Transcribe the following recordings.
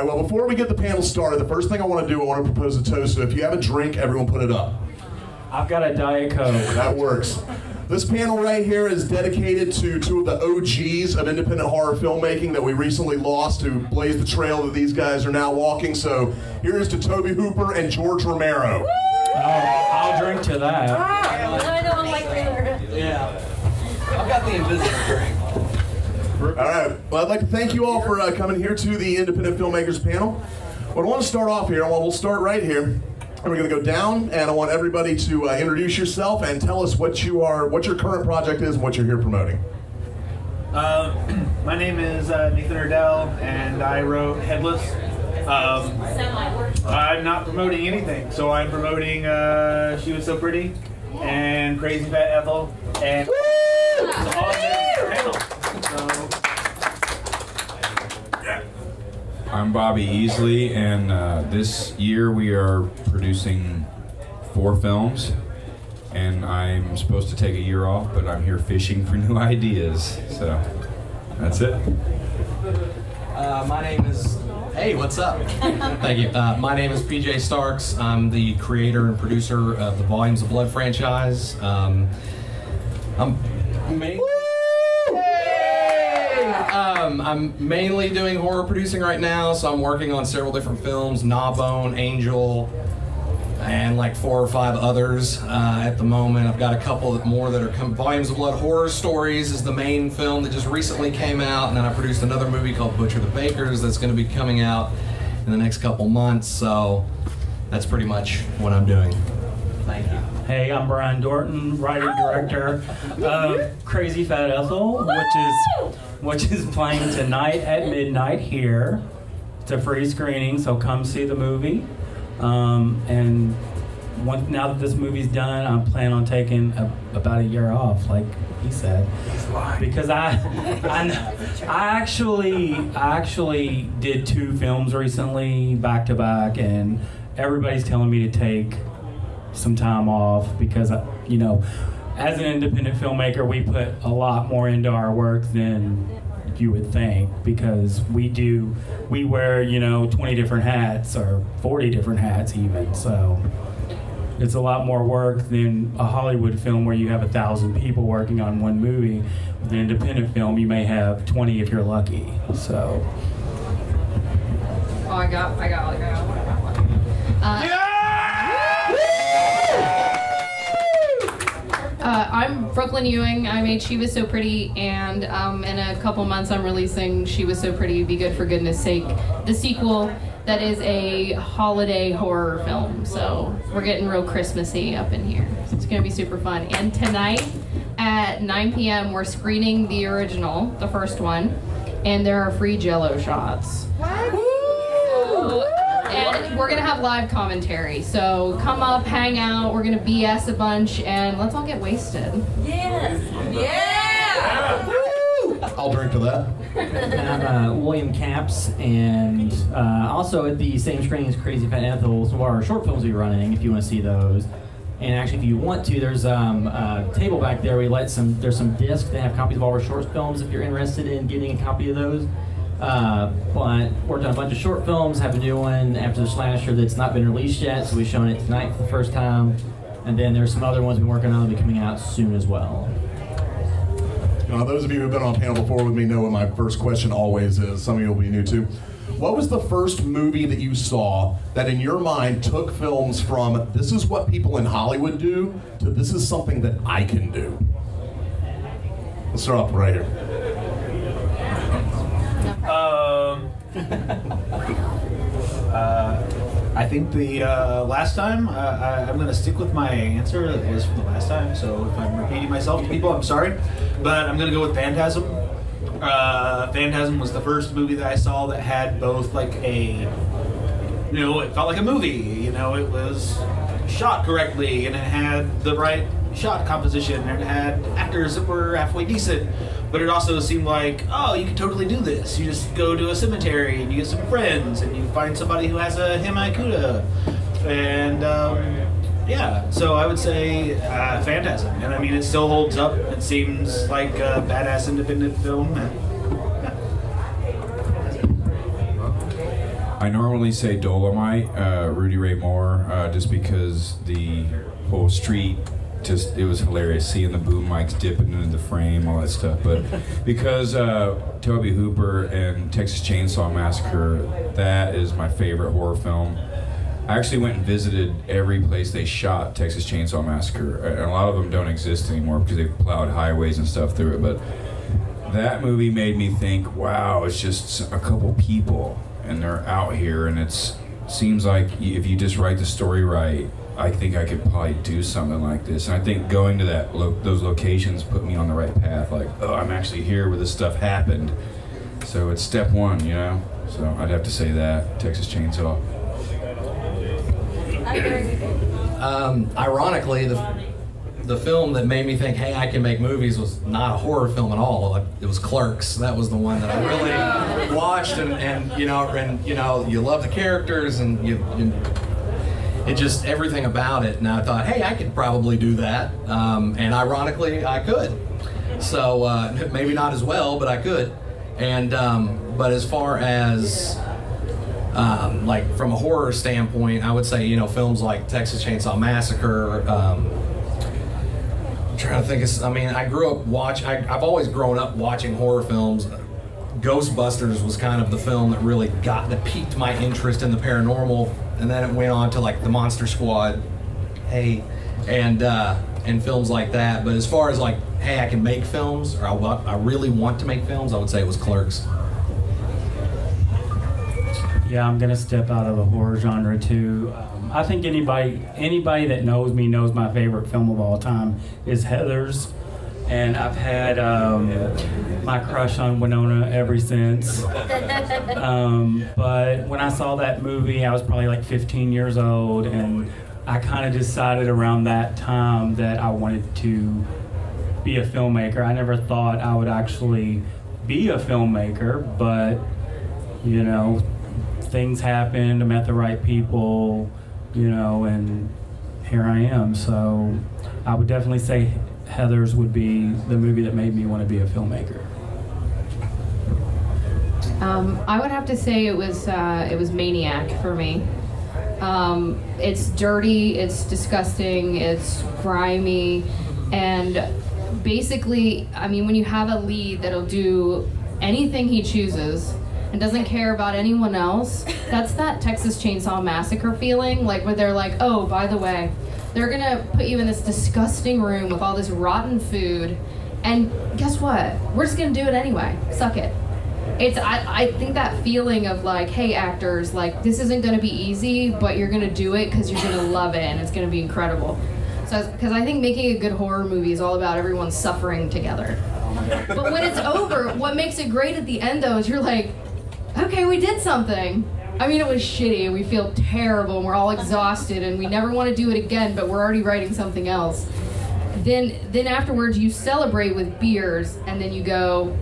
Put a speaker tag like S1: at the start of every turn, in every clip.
S1: right, well, before we get the panel started, the first thing I want to do, I want to propose a toast. So if you have a drink, everyone put it up.
S2: I've got a Diet Coke.
S1: That works. This panel right here is dedicated to two of the OGs of independent horror filmmaking that we recently lost to blaze the trail that these guys are now walking. So here's to Tobe Hooper and George Romero.
S2: Oh, I'll drink to that.
S3: I don't like either.
S4: Yeah. I've got the invisible drink.
S1: All right. Well, I'd like to thank you all for uh, coming here to the Independent Filmmakers panel. But I want to start off here. Well, we'll start right here. And we're going to go down, and I want everybody to uh, introduce yourself and tell us what you are, what your current project is, and what you're here promoting.
S5: Uh, my name is uh, Nathan Erdel, and I wrote Headless. Um, I'm not promoting anything, so I'm promoting uh, She Was So Pretty and Crazy Fat Ethel and it's on this panel. So,
S6: I'm Bobby Easley, and uh, this year we are producing four films. And I'm supposed to take a year off, but I'm here fishing for new ideas. So that's it.
S4: Uh, my name is. Hey, what's up? Thank you. Uh, my name is PJ Starks. I'm the creator and producer of the Volumes of Blood franchise. Um, I'm mainly. Um, I'm mainly doing horror producing right now, so I'm working on several different films: Gnawbone, Angel, and like four or five others uh, at the moment. I've got a couple more that are com- Volumes of Blood Horror Stories is the main film that just recently came out, and then I produced another movie called Butcher the Bakers that's going to be coming out in the next couple months. So that's pretty much what I'm doing. Thank you.
S2: Hey, I'm Brian Dorton, writer director of Crazy Fat Ethel, which is which is playing tonight at midnight here. It's a free screening, so come see the movie. Um, and once now that this movie's done, I'm planning on taking a, about a year off, like he said, because I, I, I actually, I actually did two films recently, back to back, and everybody's telling me to take some time off because, I, you know, as an independent filmmaker, we put a lot more into our work than you would think because we do, we wear, you know, 20 different hats or 40 different hats even. So it's a lot more work than a Hollywood film where you have a thousand people working on one movie. With an independent film, you may have 20 if you're lucky. So.
S3: Oh, I got, I got, I got one. I got uh, Uh, I'm Brooklyn Ewing. I made She Was So Pretty, and um, in a couple months I'm releasing She Was So Pretty, Be Good for Goodness Sake, the sequel that is a holiday horror film. So we're getting real Christmassy up in here. So it's going to be super fun. And tonight at 9 p.m., we're screening the original, the first one, and there are free jello shots. So- and we're gonna have live commentary. So come up, hang out. We're gonna BS a bunch, and let's all get wasted. Yes. Yeah. Woo!
S1: I'll drink to that.
S7: And I'm uh, William Capps, and uh, also at the same screening as Crazy Fat Ethel, some of our short films we're running, if you want to see those. And actually, if you want to, there's um, a table back there. We let some. There's some discs that have copies of all our short films. If you're interested in getting a copy of those, uh, but worked on a bunch of short films. Have a new one after the slasher that's not been released yet, so we've shown it tonight for the first time. And then there's some other ones we're working on that'll be coming out soon as well.
S1: Now, those of you who've been on panel before with me know what my first question always is. Some of you will be new too. What was the first movie that you saw that in your mind took films from this is what people in Hollywood do to this is something that I can do? Let's start off right here.
S5: Um, uh, I think the uh, last time, uh, I, I'm going to stick with my answer that was from the last time. So if I'm repeating myself to people, I'm sorry. But I'm going to go with Phantasm. Uh, Phantasm was the first movie that I saw that had both like a, you know, it felt like a movie. You know, it was shot correctly and it had the right shot composition and it had actors that were halfway decent. But it also seemed like, oh, you can totally do this. You just go to a cemetery and you get some friends and you find somebody who has a Hemi 'Cuda. And um, yeah, so I would say uh, Phantasm. And I mean, it still holds up. It seems like a badass independent film.
S6: I normally say Dolomite, uh, Rudy Ray Moore, uh, just because the whole street just it was hilarious seeing the boom mics dipping into the frame, all that stuff. But because uh, Tobe Hooper and Texas Chainsaw Massacre, that is my favorite horror film. I actually went and visited every place they shot Texas Chainsaw Massacre, and a lot of them don't exist anymore because they've plowed highways and stuff through it. But that movie made me think, wow, it's just a couple people and they're out here, and it's seems like if you just write the story right, I think I could probably do something like this. And I think going to that lo- those locations put me on the right path. Like, oh, I'm actually here where this stuff happened. So it's step one, you know. So I'd have to say that Texas Chainsaw.
S4: Um, ironically, the the film that made me think, hey, I can make movies was not a horror film at all. It was Clerks. That was the one that I really watched, and, and you know, and you know, you love the characters, and you, you it just everything about it. And I thought, hey, I could probably do that. Um, and ironically, I could. So uh, maybe not as well, but I could. And um, but as far as um, like from a horror standpoint, I would say you know films like Texas Chainsaw Massacre. Um, I'm trying to think. Of, I mean, I grew up watch. I, I've always grown up watching horror films. Ghostbusters was kind of the film that really got that piqued my interest in the paranormal, and then it went on to like the Monster Squad, hey, and uh, and films like that. But as far as like, hey, I can make films, or I, I really want to make films, I would say it was Clerks.
S2: Yeah, I'm gonna step out of the horror genre too. Um, I think anybody anybody that knows me knows my favorite film of all time is Heathers, and I've had um, my crush on Winona ever since. Um, but when I saw that movie, I was probably like 15 years old, and I kind of decided around that time that I wanted to be a filmmaker. I never thought I would actually be a filmmaker, but you know, things happened. I met the right people, you know, and here I am. So I would definitely say Heathers would be the movie that made me want to be a filmmaker.
S3: Um, I would have to say it was uh, it was Maniac for me. Um, it's dirty, it's disgusting, it's grimy, and basically, I mean, when you have a lead that'll do anything he chooses and doesn't care about anyone else, that's that Texas Chainsaw Massacre feeling, like where they're like, oh, by the way, they're gonna put you in this disgusting room with all this rotten food, and guess what? We're just gonna do it anyway. Suck it. It's I, I think that feeling of like hey actors like this isn't to be easy but you're to do it because you're to love it and it's to be incredible. So because i think making a good horror movie is all about everyone suffering together. But when it's over what makes it great at the end though is you're like okay we did something i mean it was shitty and we feel terrible and we're all exhausted and we never want to do it again but we're already writing something else then then afterwards you celebrate with beers and then you go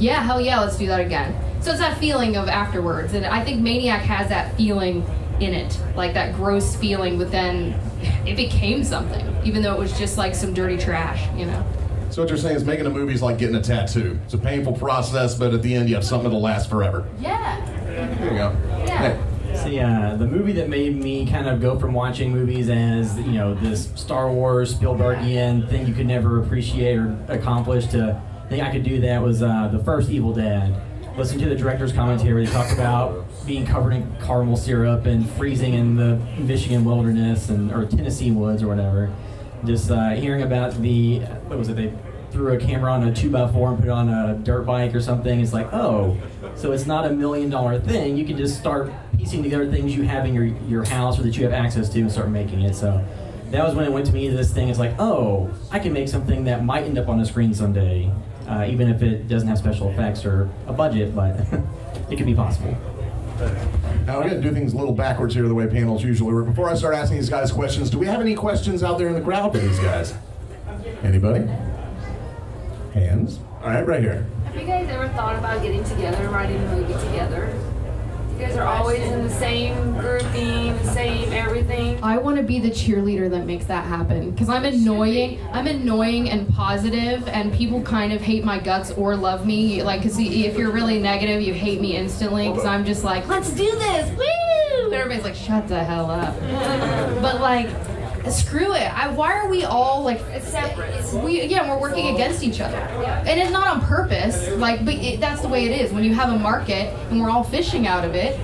S3: yeah, hell yeah, let's do that again. So it's that feeling of afterwards, and I think Maniac has that feeling in it, like that gross feeling. But then it became something, even though it was just like some dirty trash, you know.
S1: So what you're saying is making a movie is like getting a tattoo. It's a painful process, but at the end you have something that'll last forever.
S3: Yeah.
S1: There you go.
S3: Yeah.
S1: Hey,
S7: See, uh, the movie that made me kind of go from watching movies as you know this Star Wars Spielbergian thing you could never appreciate or accomplish to think I could do that was uh, the first Evil Dead. Listen to the director's commentary. They talked about being covered in caramel syrup and freezing in the Michigan wilderness and or Tennessee woods or whatever. Just uh, hearing about the what was it? They threw a camera on a two by four and put it on a dirt bike or something. It's like, oh, so it's not a million dollar thing. You can just start piecing together things you have in your your house or that you have access to and start making it. So that was when it went to me. This thing is like, oh, I can make something that might end up on a screen someday, uh, even if it doesn't have special effects or a budget, but it could be possible.
S1: Now we're to do things a little backwards here, the way panels usually work. Before I start asking these guys questions, do we have any questions out there in the crowd for these guys? Anybody? Hands. All right, right here.
S8: Have you guys ever thought about getting together and writing a movie together? You guys are always in the same grouping, the same everything.
S3: I want to be the cheerleader that makes that happen because I'm annoying. I'm annoying and positive, and people kind of hate my guts or love me. Like, because if you're really negative, you hate me instantly. Because I'm just like, let's do this, woo! But everybody's like, shut the hell up. but like, screw it. I, why are we all like
S8: It's separate.
S3: we yeah we're working against each other and it's not on purpose like but it, that's the way it is when you have a market and we're all fishing out of it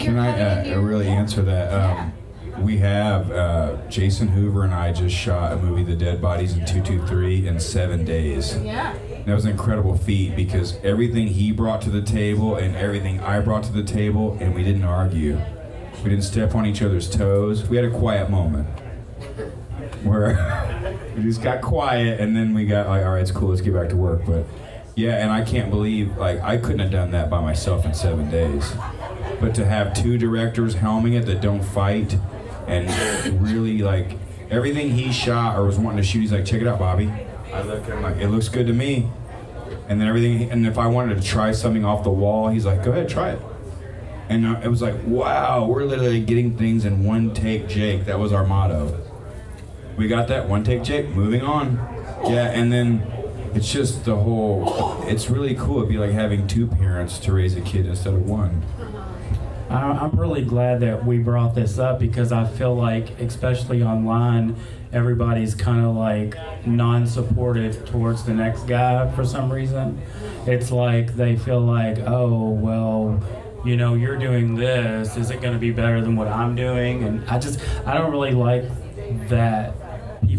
S6: Can I uh, really answer that? Um, we have uh, Jason Hoover and I just shot a movie, The Dead Bodies in 223, in seven days.
S3: yeah
S6: That was an incredible feat because everything he brought to the table and everything I brought to the table, and we didn't argue. We didn't step on each other's toes. We had a quiet moment where we just got quiet, and then we got like, all right, it's cool, let's get back to work. But yeah, and I can't believe like I couldn't have done that by myself in seven days. But to have two directors helming it that don't fight and really like everything he shot or was wanting to shoot, he's like, check it out, Bobby. I look at him like, it looks good to me. And then everything, and if I wanted to try something off the wall, he's like, go ahead, try it. And uh, it was like, wow, we're literally getting things in one take, Jake. That was our motto. We got that one take, Jake. Moving on. Yeah, and then it's just the whole. It's really cool. It'd be like having two parents to raise a kid instead of one.
S2: I- I'm really glad that we brought this up because I feel like, especially online, everybody's kind of like non supportive towards the next guy for some reason. It's like they feel like, oh, well, you know, you're doing this. Is it going to be better than what I'm doing? And I just, I don't really like that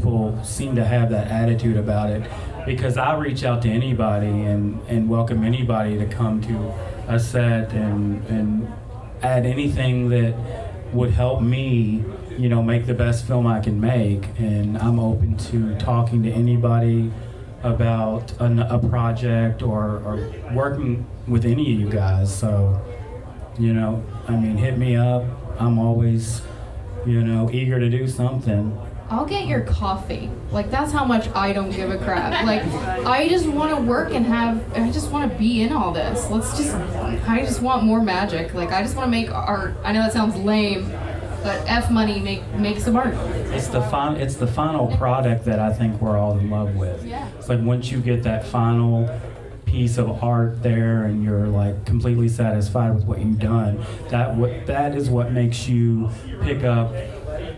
S2: people seem to have that attitude about it because I reach out to anybody and, and welcome anybody to come to a set and, and add anything that would help me, you know, make the best film I can make. And I'm open to talking to anybody about an, a project or, or working with any of you guys. So, you know, I mean, hit me up. I'm always, you know, eager to do something.
S3: I'll get your coffee. Like that's how much I don't give a crap. Like I just want to work and have. I just want to be in all this. Let's just. I just want more magic. Like I just want to make art. I know that sounds lame, but f money make make some art.
S2: It's the fin- It's the final product that I think we're all in love with.
S3: Yeah.
S2: It's like once you get that final piece of art there, and you're like completely satisfied with what you've done. That what that is what makes you pick up,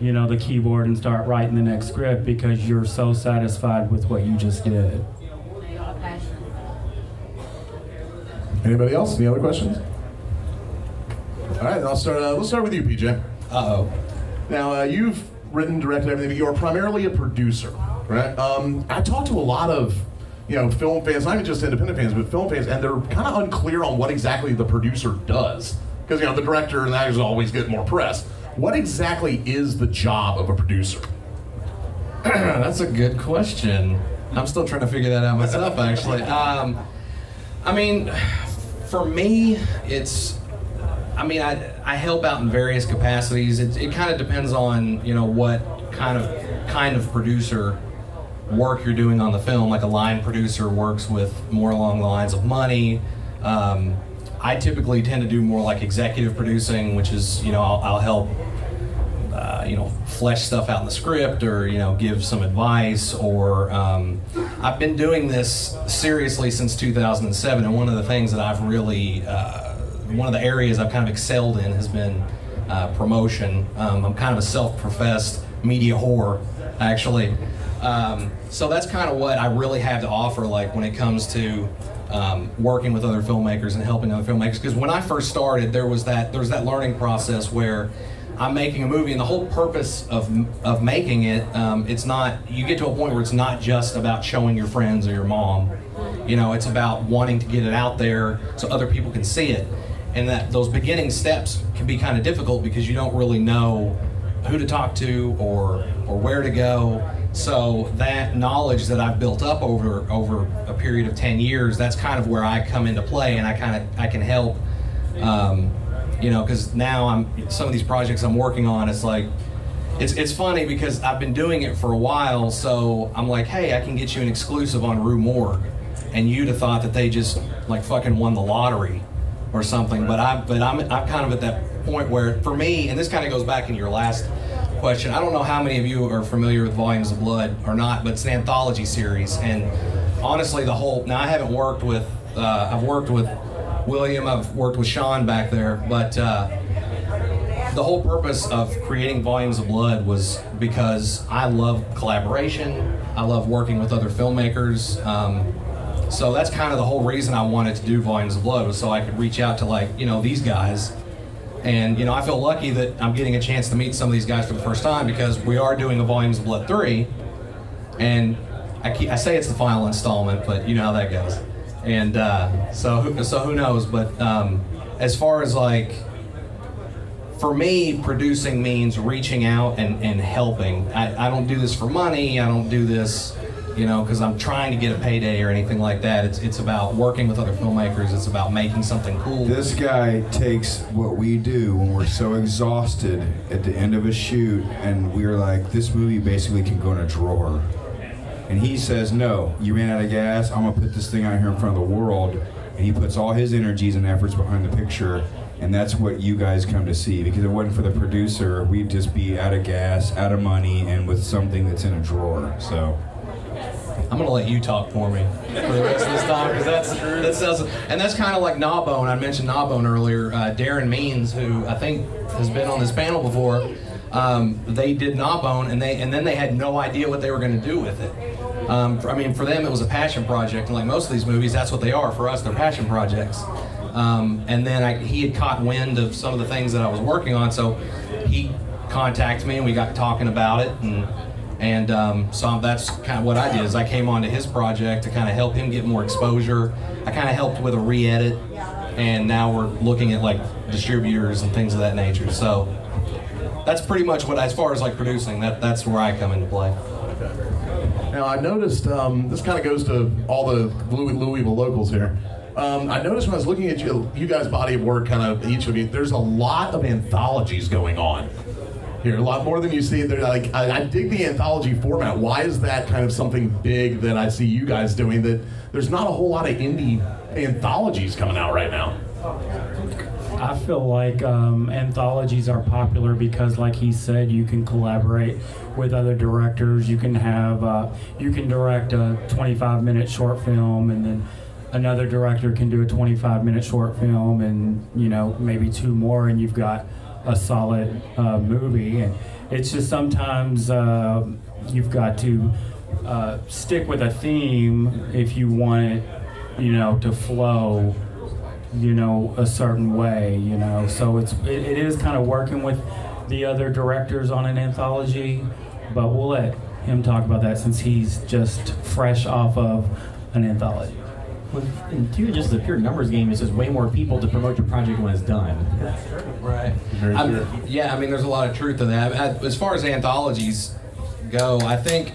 S2: you know, the keyboard and start writing the next script because you're so satisfied with what you just did.
S1: Anybody else? Any other questions? All right, I'll start. Uh, let's start with you, PJ.
S4: Uh oh.
S1: Now, uh, you've written, directed everything, but you're primarily a producer, right? Um, I talk to a lot of, you know, film fans, not even just independent fans, but film fans, and they're kind of unclear on what exactly the producer does. Because, you know, the director and the actors always get more press. What exactly is the job of a producer?
S4: That's a good question. I'm still trying to figure that out myself, actually. Um, I mean, for me, it's. I mean, I, I help out in various capacities. It, it kind of depends on you know what kind of kind of producer work you're doing on the film. Like a line producer works with more along the lines of money. Um, I typically tend to do more like executive producing, which is you know I'll, I'll help uh, you know, flesh stuff out in the script or, you know, give some advice or um, I've been doing this seriously since 2007 and one of the things that I've really, uh, one of the areas I've kind of excelled in has been uh, promotion. Um, I'm kind of a self-professed media whore, actually. Um, so that's kind of what I really have to offer, like when it comes to um, working with other filmmakers and helping other filmmakers. Because when I first started, there was that there was that learning process where I'm making a movie, and the whole purpose of of making it, um, it's not. You get to a point where it's not just about showing your friends or your mom. You know, it's about wanting to get it out there so other people can see it, and that those beginning steps can be kind of difficult because you don't really know who to talk to or or where to go. So that knowledge that I've built up over over a period of ten years, that's kind of where I come into play, and I kind of I can help. Um, you know, because now I'm some of these projects I'm working on. It's like it's it's funny because I've been doing it for a while, so I'm like, hey, I can get you an exclusive on Rue Morgue, and you'd have thought that they just like fucking won the lottery, or something. But I but I'm I'm kind of at that point where for me, and this kind of goes back in your last question. I don't know how many of you are familiar with Volumes of Blood or not, but it's an anthology series, and honestly, the whole now I haven't worked with uh, I've worked with William, I've worked with Sean back there, but. Uh, the whole purpose of creating Volumes of Blood was because I love collaboration. I love working with other filmmakers. Um, so that's kind of the whole reason I wanted to do Volumes of Blood was so I could reach out to like you know these guys, and you know I feel lucky that I'm getting a chance to meet some of these guys for the first time because we are doing a Volumes of Blood three, and I, keep, I say it's the final installment, but you know how that goes, and uh, so who, so who knows? But um, as far as like for me, producing means reaching out and, and helping. I, I don't do this for money. I don't do this, you know, because I'm trying to get a payday or anything like that. It's, it's about working with other filmmakers. It's about making something cool.
S6: This guy takes what we do when we're so exhausted at the end of a shoot, and we're like, this movie basically can go in a drawer. And he says, no, you ran out of gas. I'm gonna put this thing out here in front of the world. And he puts all his energies and efforts behind the picture and that's what you guys come to see. Because if it wasn't for the producer, we'd just be out of gas, out of money, and with something that's in a drawer. So.
S4: I'm gonna let you talk for me for the rest of this time because that's that sounds and that's kind of like Gnawbone. I mentioned Gnawbone earlier. Uh, Darren Means, who I think has been on this panel before, um, they did Gnawbone and they and then they had no idea what they were going to do with it. Um, for, I mean, for them it was a passion project, and like most of these movies, that's what they are. For us, they're passion projects. Um, and then I, he had caught wind of some of the things that I was working on, so he contacted me and we got talking about it. And, and um, so that's kind of what I did is I came onto his project to kind of help him get more exposure. I kind of helped with a re-edit, and now we're looking at like distributors and things of that nature. So that's pretty much what, as far as like producing, that that's where I come into play.
S1: Now I noticed um, this kind of goes to all the Louis, Louisville locals here. Um, I noticed when I was looking at you, you guys' body of work, kind of each of you, there's a lot of anthologies going on here, a lot more than you see. There, like I, I, dig the anthology format. Why is that kind of something big that I see you guys doing? That there's not a whole lot of indie anthologies coming out right now.
S2: I feel like um, anthologies are popular because, like he said, you can collaborate with other directors. You can have, uh, you can direct a 25 minute short film and then another director can do a 25 minute short film and you know maybe two more and you've got a solid uh, movie and it's just sometimes uh, you've got to uh, stick with a theme if you want it you know to flow you know a certain way you know so it's it, it is kind of working with the other directors on an anthology but we'll let him talk about that since he's just fresh off of an anthology
S7: and two, just the pure numbers game is just way more people to promote your project when it's done.
S4: Right. yeah, I mean, there's a lot of truth to that. As far as anthologies go, I think.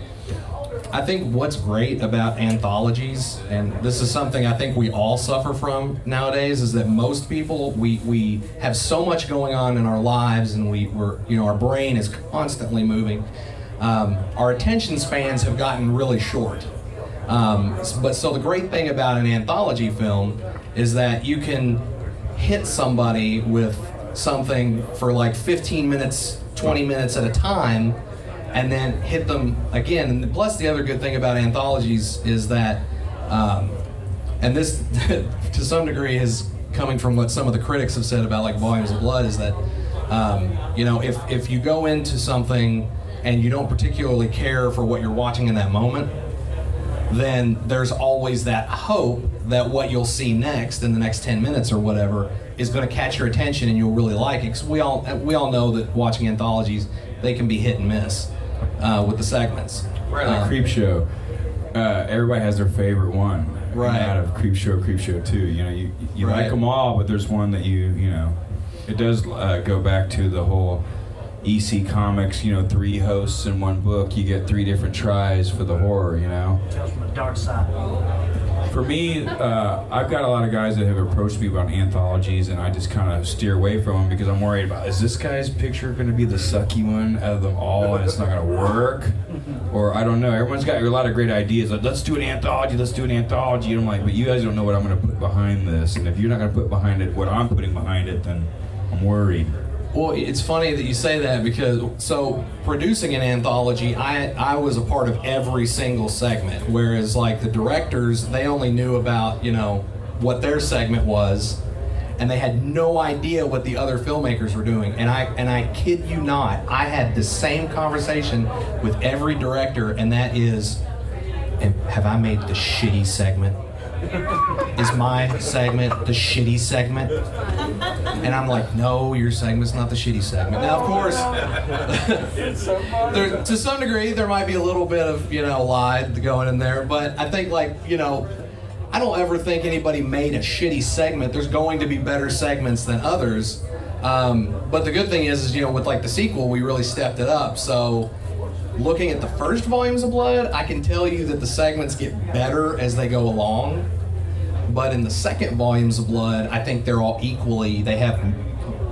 S4: I think what's great about anthologies, and this is something I think we all suffer from nowadays, is that most people we we have so much going on in our lives, and we we're you know our brain is constantly moving. Um, our attention spans have gotten really short. Um, but so the great thing about an anthology film is that you can hit somebody with something for like 15 minutes, 20 minutes at a time, and then hit them again. And plus, the other good thing about anthologies is that, um, and this to some degree is coming from what some of the critics have said about like Volumes of Blood, is that um, you know if if you go into something and you don't particularly care for what you're watching in that moment then there's always that hope that what you'll see next in the next 10 minutes or whatever is going to catch your attention and you'll really like it. Because we all, we all know that watching anthologies, they can be hit and miss uh, with the segments.
S6: Right, like um, Creep Show. Uh, everybody has their favorite one.
S4: Right.
S6: Out of Creepshow, Creep Show 2. You know, you, you right. like them all, but there's one that you, you know, it does uh, go back to the whole EC Comics, you know, three hosts in one book, you get three different tries for the horror, you know?
S5: Tales from the Darkside.
S6: For me, uh, I've got a lot of guys that have approached me about anthologies, and I just kind of steer away from them because I'm worried about is this guy's picture going to be the sucky one out of them all, and it's not going to work? or I don't know. Everyone's got a lot of great ideas. Like, let's do an anthology. Let's do an anthology. And I'm like, but you guys don't know what I'm going to put behind this. And if you're not going to put behind it what I'm putting behind it, then I'm worried.
S4: Well, it's funny that you say that because so producing an anthology, I I was a part of every single segment, whereas like the directors, they only knew about you know what their segment was, and they had no idea what the other filmmakers were doing. And I and I kid you not, I had the same conversation with every director, and that is, have I made the shitty segment? Is my segment the shitty segment? And I'm like, no, your segment's not the shitty segment. Now, of course, there, to some degree, there might be a little bit of, you know, lie going in there, but I think, like, you know, I don't ever think anybody made a shitty segment. There's going to be better segments than others. Um, but the good thing is, is, you know, with like the sequel, we really stepped it up. So, looking at the first volumes of Blood, I can tell you that the segments get better as they go along. But in the second volumes of Blood, I think they're all equally. They have,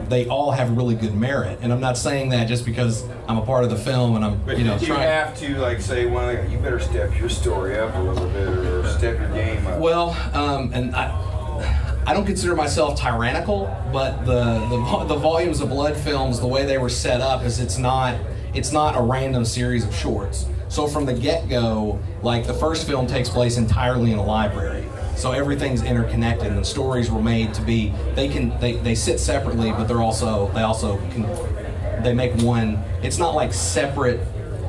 S4: they all have really good merit. And I'm not saying that just because I'm a part of the film and I'm,
S9: But
S4: you know,
S9: you
S4: trying.
S9: have to like say, well, you better step your story up a little bit or step your game up?
S4: Well, um, and I, I don't consider myself tyrannical, but the, the the volumes of blood films, the way they were set up, is it's not it's not a random series of shorts. So from the get go, like the first film takes place entirely in a library. So everything's interconnected, and stories were made to be. They can they, they sit separately, but they're also they also can they make one. It's not like separate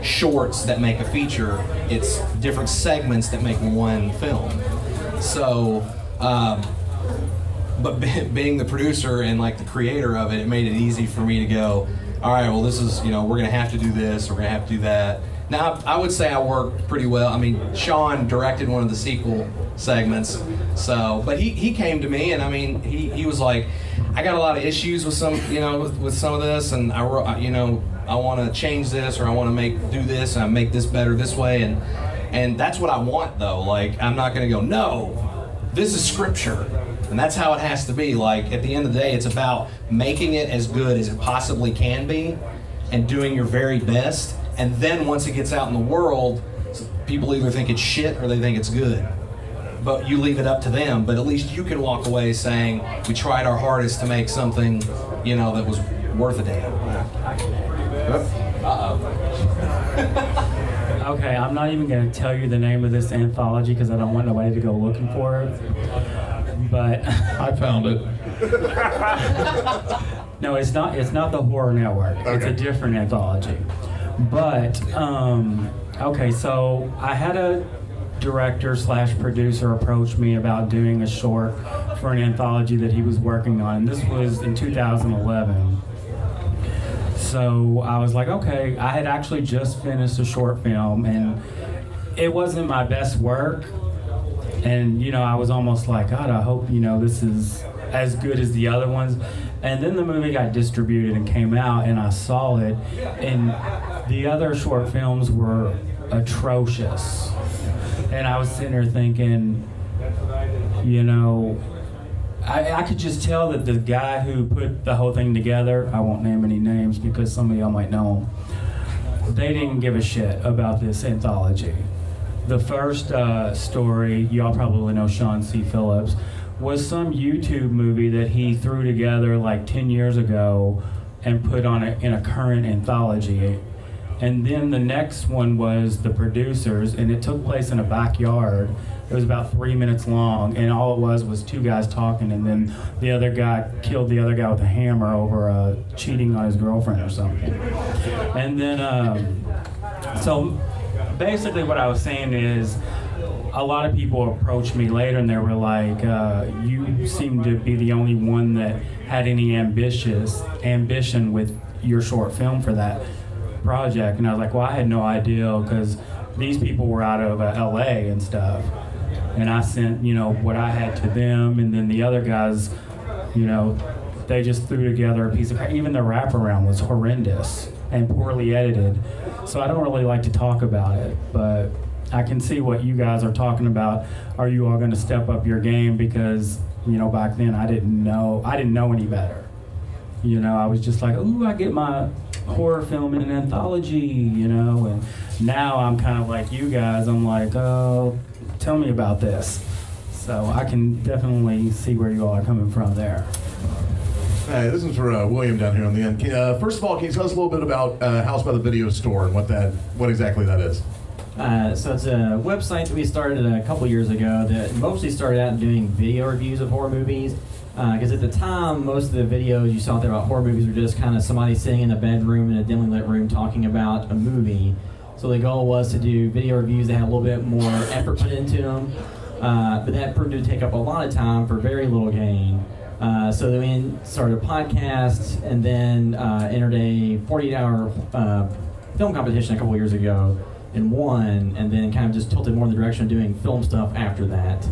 S4: shorts that make a feature. It's different segments that make one film. So, um, but be, being the producer and like the creator of it, it made it easy for me to go. All right, well, this is you know we're gonna have to do this, we're gonna have to do that. Now, I would say I worked pretty well. I mean, Sean directed one of the sequel segments, so but he, he came to me and I mean he, he was like, I got a lot of issues with some you know with, with some of this, and I you know I want to change this or I want to make do this and I make this better this way and and that's what I want though. Like I'm not gonna go no, this is scripture. And that's how it has to be. Like at the end of the day, it's about making it as good as it possibly can be and doing your very best. And then once it gets out in the world, people either think it's shit or they think it's good. But you leave it up to them. But at least you can walk away saying, we tried our hardest to make something, you know, that was worth a damn. Uh-oh.
S2: Okay, I'm not even going to tell you the name of this anthology because I don't want nobody to go looking for it. But
S1: I found it.
S2: no, it's not. It's not the Horror Network. It's a different anthology. But um, okay, so I had a director slash producer approach me about doing a short for an anthology that he was working on. This was in 2011. So I was like, okay, I had actually just finished a short film and it wasn't my best work. And, you know, I was almost like, God, I hope, you know, this is as good as the other ones. And then the movie got distributed and came out and I saw it. And the other short films were atrocious. And I was sitting there thinking, you know, I, I could just tell that the guy who put the whole thing together, I won't name any names because some of y'all might know him, they didn't give a shit about this anthology. The first uh, story, y'all probably know Shawn C. Phillips, was some YouTube movie that he threw together like 10 years ago and put on a, in a current anthology. And then the next one was The Producers, and it took place in a backyard. It was about three minutes long, and all it was was two guys talking, and then the other guy killed the other guy with a hammer over uh, cheating on his girlfriend or something. And then, um, so basically, what I was saying is, a lot of people approached me later and they were like, uh, "You seem to be the only one that had any ambitious ambition with your short film for that project." And I was like, "Well, I had no idea because these people were out of uh, L.A. and stuff." And I sent, you know, what I had to them, and then the other guys, you know, they just threw together a piece of. Even the wraparound was horrendous and poorly edited. So I don't really like to talk about it, but I can see what you guys are talking about. Are you all going to step up your game? Because you know, back then I didn't know I didn't know any better. You know, I was just like, ooh, I get my horror film in an anthology, you know, and now I'm kind of like you guys. I'm like, oh, tell me about this. So I can definitely see where you all are coming from there.
S1: Hey, this is for uh, William down here on the end. Uh, first of all, can you tell us a little bit about uh, House by the Video Store and what that, what exactly that is?
S7: Uh, so it's a website that we started a couple years ago that mostly started out doing video reviews of horror movies. Because at the time, most of the videos you saw there about horror movies were just kind of somebody sitting in a bedroom in a dimly lit room talking about a movie. So the goal was to do video reviews that had a little bit more effort put into them. Uh, but that proved to take up a lot of time for very little gain. Uh, so then we started a podcast and then uh, entered a 48 hour uh, film competition a couple years ago and one, and then kind of just tilted more in the direction of doing film stuff after that.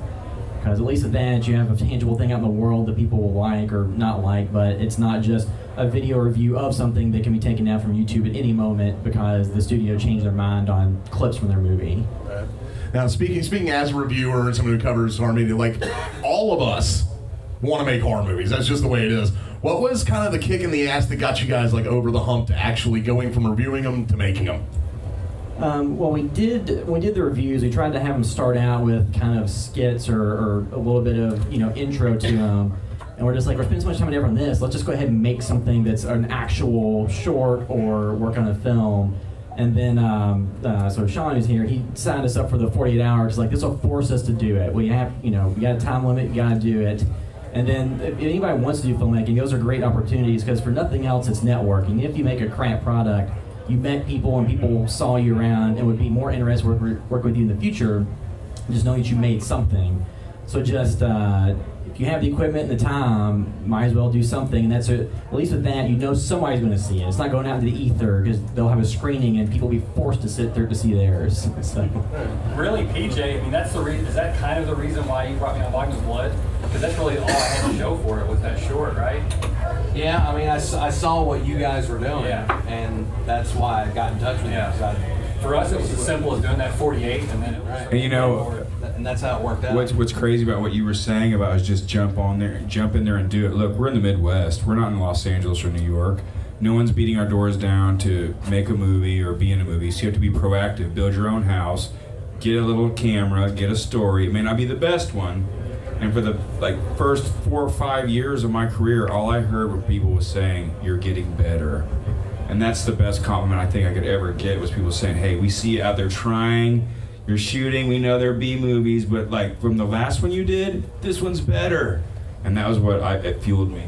S7: Because at least at that, you have a tangible thing out in the world that people will like or not like, but it's not just a video review of something that can be taken down from YouTube at any moment because the studio changed their mind on clips from their movie.
S1: Now, speaking speaking as a reviewer and someone who covers horror media, like all of us want to make horror movies. That's just the way it is. What was kind of the kick in the ass that got you guys like over the hump to actually going from reviewing them to making them?
S7: Um, well, we did we did the reviews. We tried to have them start out with kind of skits or, or a little bit of you know intro to them, and we're just like we're spending so much time and effort on this. Let's just go ahead and make something that's an actual short or work on a film. And then, um, uh, so Sean who's here, he signed us up for the 48 hours. Like this will force us to do it. We have, you know, we got a time limit. You got to do it. And then, if anybody wants to do filmmaking, those are great opportunities because for nothing else, it's networking. If you make a crap product, you met people and people saw you around and would be more interested work, work with you in the future, just knowing that you made something. So just uh, if you have the equipment and the time, might as well do something. And that's a, at least with that, you know somebody's going to see it. It's not going out into the ether because they'll have a screening and people will be forced to sit there to see theirs. So.
S10: Really, PJ, I mean, that's the reason, is that kind of the reason why you brought me on Volume of Blood? Because that's really all I had to show for it was that short, right?
S4: Yeah, I mean, I saw what you guys were doing,
S10: Yeah.
S4: and that's why I got in touch with
S10: Yeah.
S4: you. 'cause I-
S10: For us, it was as simple as doing that 48, and then it was.
S4: Right.
S6: And you know,
S4: and that's how it worked out.
S6: What's What's crazy about what you were saying about is just jump on there, jump in there and do it. Look, we're in the Midwest. We're not in Los Angeles or New York. No one's beating our doors down to make a movie or be in a movie. So you have to be proactive. Build your own house. Get a little camera. Get a story. It may not be the best one. And for the like first four or five years of my career, all I heard were people was saying, "You're getting better." And that's the best compliment I think I could ever get was people saying, "Hey, we see you out there trying. You're shooting. We know they're B movies, but like from the last one you did, this one's better." And that was what I, it fueled me.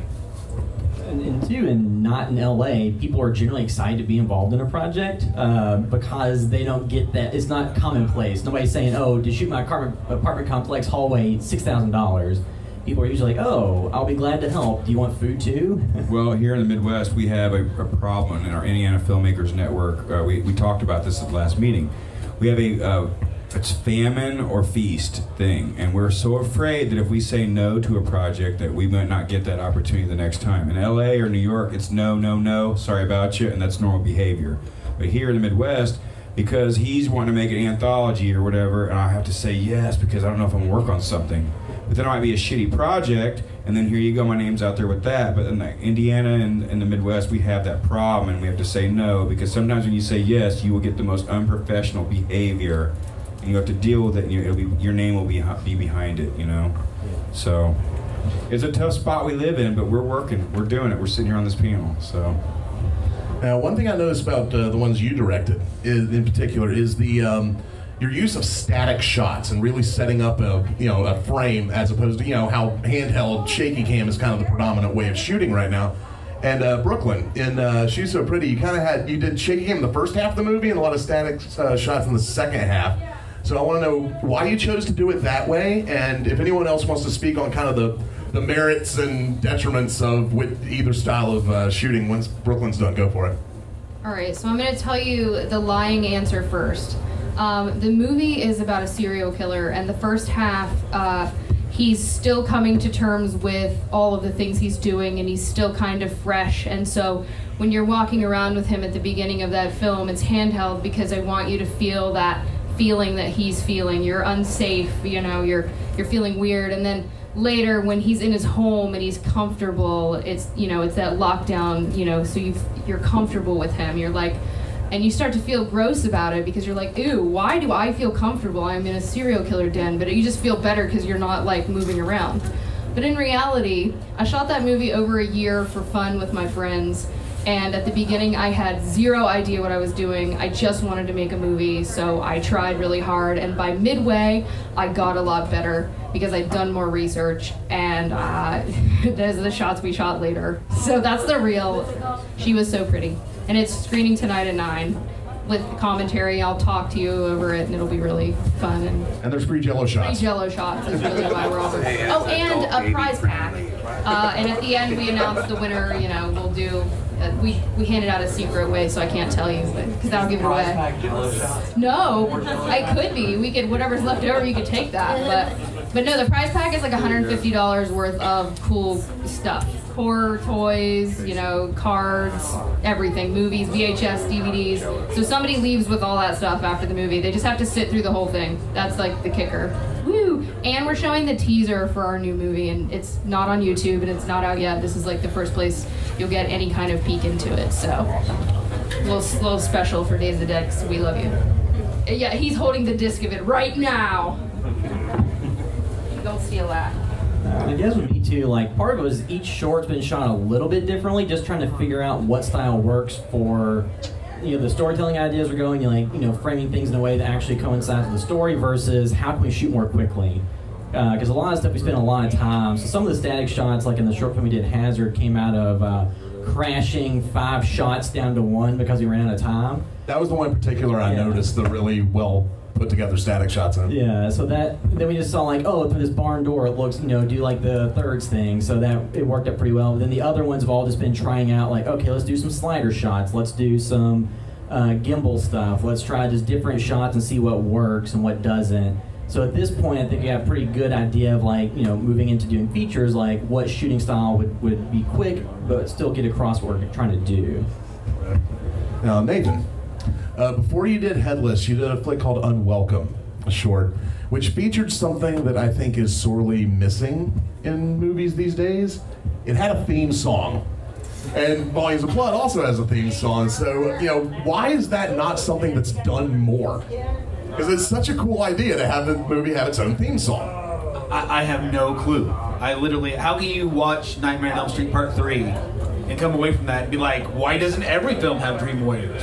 S7: And, and two, and not in LA, people are generally excited to be involved in a project uh, because they don't get that. It's not commonplace. Nobody's saying, "Oh, to shoot my apartment, apartment complex hallway, six thousand dollars." People are usually like, "Oh, I'll be glad to help. Do you want food too?"
S6: Well, here in the Midwest, we have a, a problem in our Indiana Filmmakers Network. Uh, we, we talked about this at the last meeting. We have a uh, it's famine or feast thing, and we're so afraid that if we say no to a project, that we might not get that opportunity the next time. In LA or New York, it's no, no, no. Sorry about you, and that's normal behavior. But here in the Midwest, because he's wanting to make an anthology or whatever, and I have to say yes because I don't know if I'm gonna work on something. But then it might be a shitty project, and then here you go, my name's out there with that. But in Indiana and in the Midwest, we have that problem, and we have to say no because sometimes when you say yes, you will get the most unprofessional behavior, you have to deal with it. And you, be your name will be be behind it, you know. So it's a tough spot we live in, but we're working, we're doing it. We're sitting here on this panel, so.
S1: Now, one thing I noticed about uh, the ones you directed, is, in particular, is the um, your use of static shots and really setting up a you know a frame as opposed to you know how handheld shaky cam is kind of the predominant way of shooting right now. And uh, Brooklyn in uh, She's So Pretty, you kind of had you did shaky cam in the first half of the movie and a lot of static uh, shots in the second half. So I want to know why you chose to do it that way, and if anyone else wants to speak on kind of the the merits and detriments of with either style of uh, shooting once Brooklyn's done, go for it.
S3: All right, so I'm going to tell you the lying answer first. Um, the movie is about a serial killer, and the first half, uh, he's still coming to terms with all of the things he's doing, and he's still kind of fresh. And so, when you're walking around with him at the beginning of that film, it's handheld because I want you to feel that feeling that he's feeling. You're unsafe, you know, you're you're feeling weird, and then later when he's in his home and he's comfortable, it's you know it's that lockdown. You know, so you you're comfortable with him. You're like. And you start to feel gross about it because you're like, "Ooh, why do I feel comfortable? I'm in a serial killer den, but you just feel better because you're not like moving around. But in reality, I shot that movie over a year for fun with my friends. And at the beginning, I had zero idea what I was doing. I just wanted to make a movie, so I tried really hard. And by midway, I got a lot better because I'd done more research. And uh, those are the shots we shot later. So that's the real. She was so pretty. And it's screening tonight at 9 with commentary. I'll talk to you over it, and it'll be really fun. And
S1: And there's free jello shots.
S3: Free jello shots is really why we're over. Oh, and a prize pack. Uh, and at the end, we announce the winner. You know, we'll do. Uh, we we handed out a secret way, so I can't tell you, but because that'll give it away. No, I could be. We could whatever's left over, you could take that. But but no, the prize pack is like $150 worth of cool stuff. Horror toys, you know, cards, everything, movies, VHS, DVDs. So somebody leaves with all that stuff after the movie. They just have to sit through the whole thing. That's like the kicker. And we're showing the teaser for our new movie, and it's not on YouTube and it's not out yet. This is like the first place you'll get any kind of peek into it. So a little, little special for Days of 'cause we love you. Yeah, he's holding the disc of it right now. Don't steal that.
S7: I guess with me too, like part of it was each short's been shot a little bit differently, just trying to figure out what style works for you know the storytelling ideas we're going, you know, like you know framing things in a way that actually coincides with the story versus how can we shoot more quickly. Because a lot of stuff we spend a lot of time. So some of the static shots, like in the short film we did, Hazard, came out of uh, crashing five shots down to one because we ran out of time.
S1: That was the one in particular I
S7: Yeah.
S1: noticed the really well put together static shots in.
S7: Yeah, so that then we just saw like, oh, through this barn door, it looks, you know, do like the thirds thing. So that it worked out pretty well. But then the other ones have all just been trying out like, okay, let's do some slider shots, let's do some uh, gimbal stuff, let's try just different shots and see what works and what doesn't. So at this point, I think we have a pretty good idea of like, you know, moving into doing features, like what shooting style would, would be quick, but still get across what we're trying to do.
S1: Now, Nathan, uh, before you did Headless, you did a flick called Unwelcome, a short, which featured something that I think is sorely missing in movies these days. It had a theme song. And Volumes of Blood also has a theme song. So, you know, why is that not something that's done more? Because it's such a cool idea to have the movie have its own theme song.
S5: I, I have no clue. I literally, how can you watch Nightmare on Elm Street Part 3 and come away from that and be like, why doesn't every film have Dream Warriors?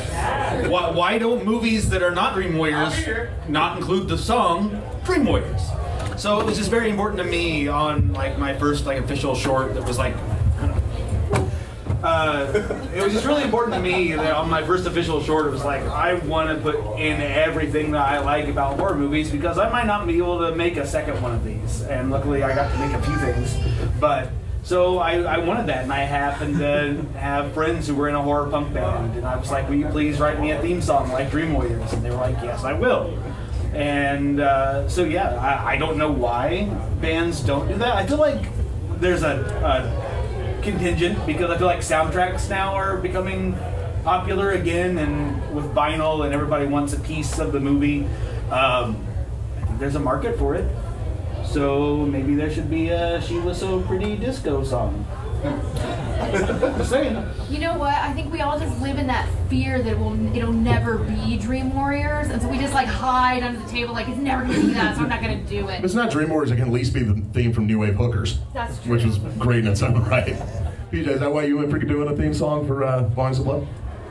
S5: Why, why don't movies that are not Dream Warriors not include the song Dream Warriors? So it was just very important to me on like my first like official short that was like uh, it was just really important to me that on my first official short, it was like I want to put in everything that I like about horror movies because I might not be able to make a second one of these, and luckily I got to make a few things. But so I, I wanted that, and I happened to have friends who were in a horror punk band, and I was like, "Will you please write me a theme song like Dream Warriors?" And they were like, "Yes, I will." And uh, so yeah, I, I don't know why bands don't do that. I feel like there's a, a contingent because I feel like soundtracks now are becoming popular again, and with vinyl, and everybody wants a piece of the movie. Um, there's a market for it, so maybe there should be a "She Was So Pretty" disco song. Just saying.
S3: You know what? I think we all just live in that fear that it will it'll never be Dream Warriors, and so we just like hide under the table, like it's never gonna be that, so I'm not gonna do it.
S1: If it's not Dream Warriors, it can at least be the theme from New Wave Hookers.
S3: That's true.
S1: Which was great in its own right. PJ, is that why you went for doing a theme song for uh, Volumes of Blood?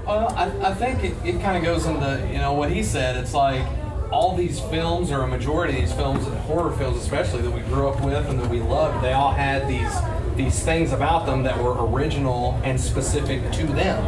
S4: Well, I, I think it, it kind of goes into you know what he said. It's like all these films, or a majority of these films, horror films especially, that we grew up with and that we loved, they all had these these things about them that were original and specific to them.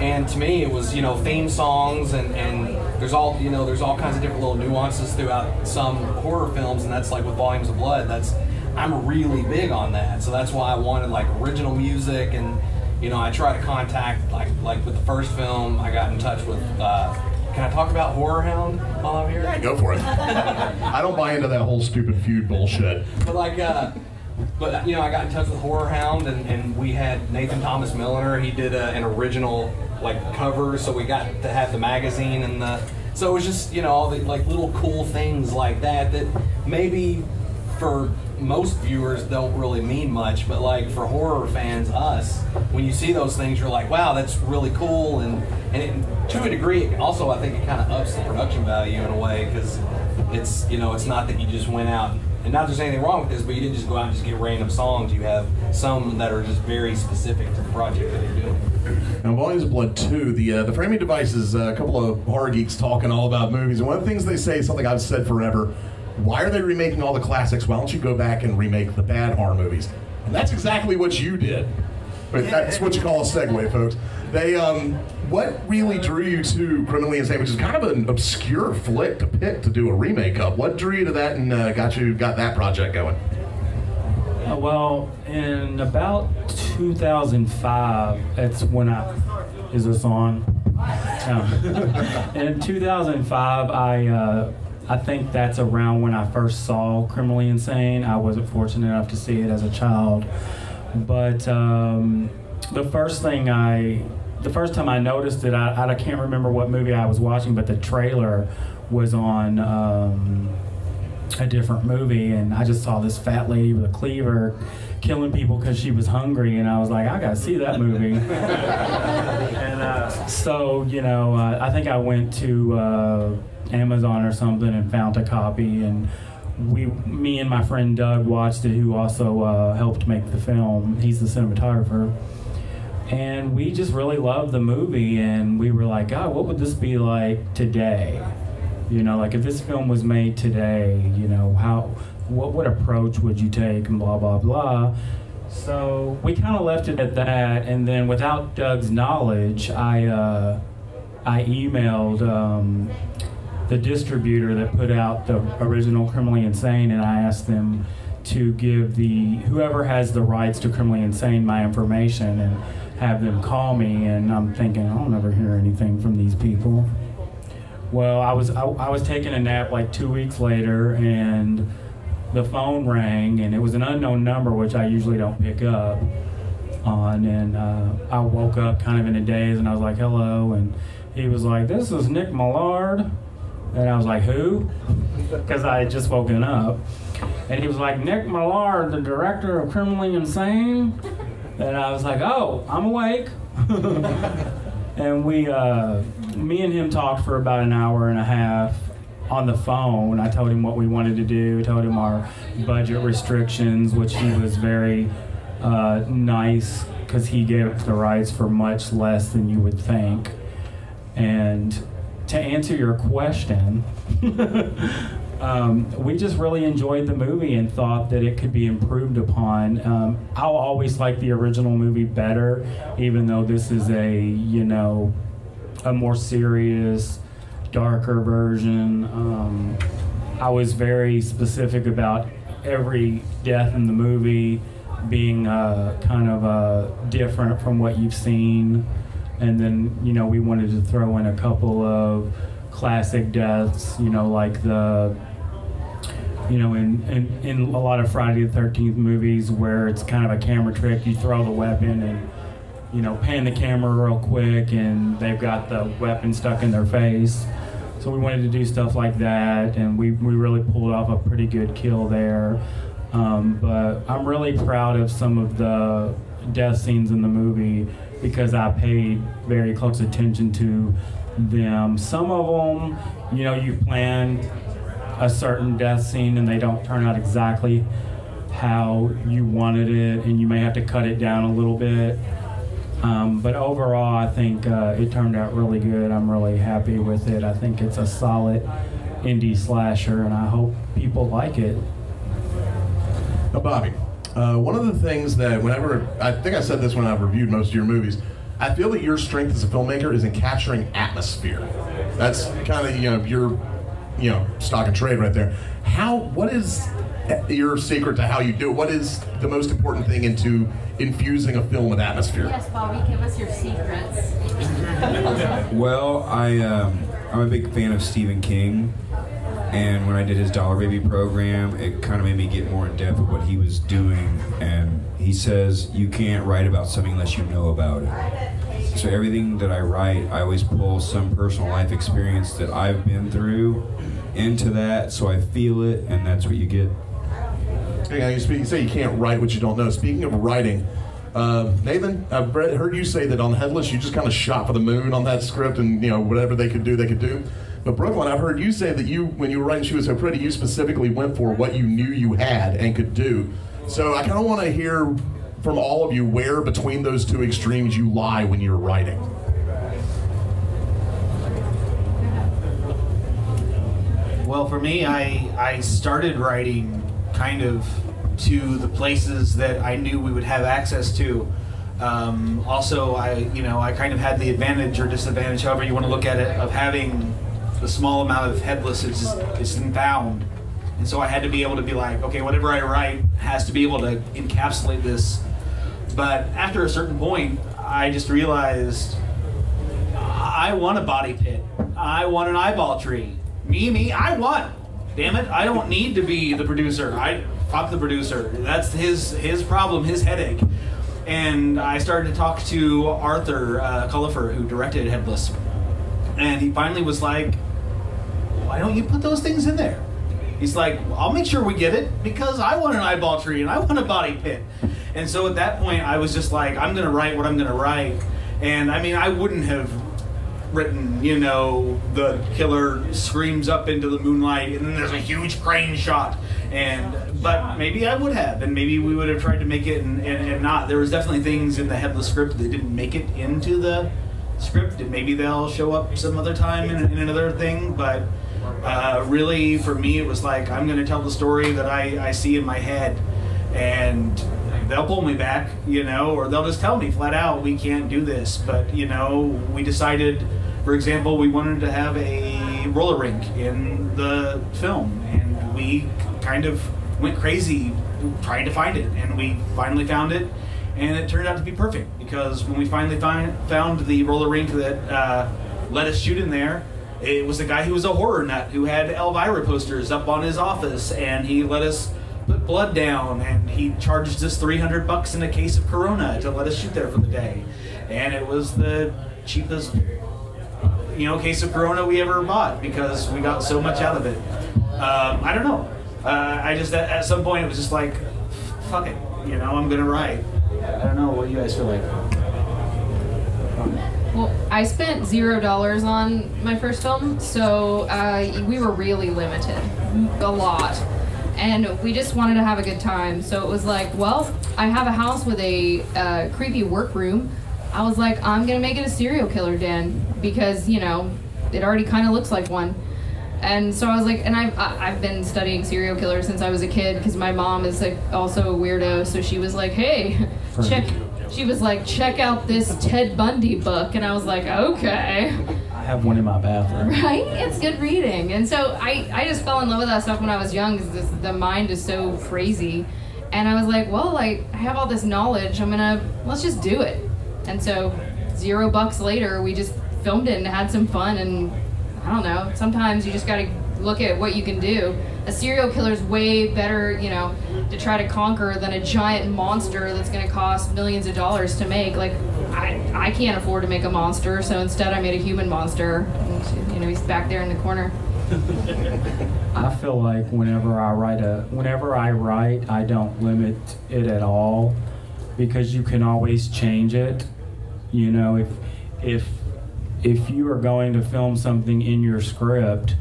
S4: And to me, it was you know theme songs and and there's all you know there's all kinds of different little nuances throughout some horror films, and that's like with Volumes of Blood. That's I'm really big on that, so that's why I wanted like original music and you know, I try to contact like like with the first film. I got in touch with. Uh, can I talk about Horror Hound while I'm here?
S1: Go for it. I don't buy into that whole stupid feud bullshit.
S4: But like, uh, but you know, I got in touch with Horror Hound, and, and we had Nathan Thomas Milliner. He did a, an original like cover, so we got to have the magazine and the. So it was just you know all the like little cool things like that that maybe for
S11: most viewers don't really mean much, but like for horror fans, us, when you see those things, you're like, wow, that's really cool, and and it, to a degree, also I think it kind of ups the production value in a way because it's you know it's not that you just went out and not there's anything wrong with this, but you didn't just go out and just get random songs. You have some that are just very specific to the project that you're doing.
S1: Now, Volumes of Blood 2, the uh, the framing device is uh, a couple of horror geeks talking all about movies. And one of the things they say is something I've said forever. Why are they remaking all the classics? Why don't you go back and remake the bad horror movies? And that's exactly what you did. That's what you call a segue, folks. They, um, what really drew you to Criminally Insane, which is kind of an obscure flick to pick to do a remake of? What drew you to that and uh, got you got that project going?
S2: Uh, well, in about 2005, that's when I is this on? No. in 2005, I uh, I think that's around when I first saw Criminally Insane. I wasn't fortunate enough to see it as a child, but um, the first thing I the first time I noticed it, I, I can't remember what movie I was watching, but the trailer was on. Um, a different movie and I just saw this fat lady with a cleaver killing people because she was hungry and I was like I gotta see that movie and uh, so you know uh, I think I went to uh, Amazon or something and found a copy. And we me and my friend Doug watched it who also uh, helped make the film. He's the cinematographer. And we just really loved the movie and we were like God what would this be like today? You know, like if this film was made today, you know, how, what, what approach would you take, and blah blah blah. So we kind of left it at that, and then without Doug's knowledge, I uh, I emailed um, the distributor that put out the original Criminally Insane, and I asked them to give the whoever has the rights to Criminally Insane my information and have them call me. And I'm thinking I'll never hear anything from these people. Well, I was I, I, was taking a nap like two weeks later, and the phone rang, and it was an unknown number, which I usually don't pick up on. And uh, I woke up kind of in a daze, and I was like, "Hello," and he was like, "This is Nick Millard," and I was like, "Who?" Because I had just woken up, and he was like, "Nick Millard, the director of Criminally Insane," and I was like, "Oh, I'm awake." and we uh, me and him talked for about an hour and a half on the phone i told him what we wanted to do told him our budget restrictions which he was very uh, nice because he gave us the rights for much less than you would think and to answer your question um, we just really enjoyed the movie and thought that it could be improved upon. Um, I'll always like the original movie better, even though this is a you know a more serious, darker version. Um, I was very specific about every death in the movie being uh, kind of uh, different from what you've seen. And then, you know, we wanted to throw in a couple of classic deaths, you know, like the you know, in, in, in a lot of Friday the 13th movies where it's kind of a camera trick, you throw the weapon and, you know, pan the camera real quick and they've got the weapon stuck in their face. So we wanted to do stuff like that and we, we really pulled off a pretty good kill there. Um, but I'm really proud of some of the death scenes in the movie because I paid very close attention to them. Some of them, you know, you plan a certain death scene and they don't turn out exactly how you wanted it, and you may have to cut it down a little bit. Um, but overall, I think uh, it turned out really good. I'm really happy with it. I think it's a solid indie slasher, and I hope people like it.
S1: Now, Bobby, uh, one of the things that whenever I think I said this when I've reviewed most of your movies, I feel that your strength as a filmmaker is in capturing atmosphere. That's kind of you know your you know stock and trade right there. How what is your secret to how you do it? What is the most important thing into infusing a film with atmosphere?
S3: Yes, Bobby, give us your secrets.
S6: well, I um, I'm a big fan of Stephen King, and when I did his Dollar Baby program, it kind of made me get more in depth of what he was doing. And he says you can't write about something unless you know about it. So everything that I write, I always pull some personal life experience that I've been through into that, so I feel it, and that's what you get.
S1: Yeah, you, speak, you say you can't write what you don't know. Speaking of writing, uh, Nathan, I've read, heard you say that on Headless you just kind of shot for the moon on that script, and you know whatever they could do, they could do. But Brooklyn, I've heard you say that you, when you were writing "She Was So Pretty," you specifically went for what you knew you had and could do. So I kind of want to hear from all of you where between those two extremes you lie when you're writing.
S5: Well, for me, I I started writing kind of to the places that I knew we would have access to. Um, also, I you know I kind of had the advantage or disadvantage, however you want to look at it, of having the small amount of headless is is found, and so I had to be able to be like, okay, whatever I write has to be able to encapsulate this. But after a certain point, I just realized I want a body pit. I want an eyeball tree. Me, me, I want. Damn it! I don't need to be the producer. I fuck the producer. That's his his problem, his headache. And I started to talk to Arthur uh, Cullipher, who directed Headless, and he finally was like, "Why don't you put those things in there?" He's like, "I'll make sure we get it because I want an eyeball tree and I want a body pit." And so at that point, I was just like, "I'm going to write what I'm going to write." And I mean, I wouldn't have written, you know, the killer screams up into the moonlight and then there's a huge crane shot. And but maybe I would have, and maybe we would have tried to make it and, and, and not. There was definitely things in the headless script that didn't make it into the script, and maybe they'll show up some other time in, in another thing. But uh, really, for me, it was like I'm going to tell the story that I, I see in my head, and they'll pull me back, you know, or they'll just tell me flat out, we can't do this. But, you know, we decided, for example, we wanted to have a roller rink in the film, and we kind of went crazy trying to find it, and we finally found it, and it turned out to be perfect because when we finally find, found the roller rink that uh, let us shoot in there, it was the guy who was a horror nut who had Elvira posters up on his office, and he let us put blood down, and he charged us 300 bucks in a case of Corona to let us shoot there for the day, and it was the cheapest, you know, case of Corona we ever bought because we got so much out of it. Um, I don't know. Uh, I just at, at some point it was just like, fuck it, you know, I'm gonna write. I don't know what you guys feel like.
S3: Well, I spent zero dollars on my first film, so uh, we were really limited, a lot, and we just wanted to have a good time. So it was like, well, I have a house with a uh, creepy workroom. I was like, I'm gonna make it a serial killer den because you know it already kind of looks like one. And so I was like, and I've I- I've been studying serial killers since I was a kid because my mom is like also a weirdo. So she was like, hey, check. She was like, check out this Ted Bundy book, and I was like, okay.
S2: I have one in my bathroom.
S3: Right? It's good reading. And so I, I just fell in love with that stuff when I was young because the mind is so crazy. And I was like, well, like, I have all this knowledge. I'm going to, let's just do it. And so zero bucks later, we just filmed it and had some fun. And I don't know, sometimes you just got to look at what you can do. A serial killer's way better, you know, to try to conquer than a giant monster that's going to cost millions of dollars to make. Like, I, I can't afford to make a monster, so instead I made a human monster. And, you know, he's back there in the corner.
S2: I feel like whenever I write a whenever I write, I don't limit it at all because you can always change it. You know, if if if you are going to film something in your script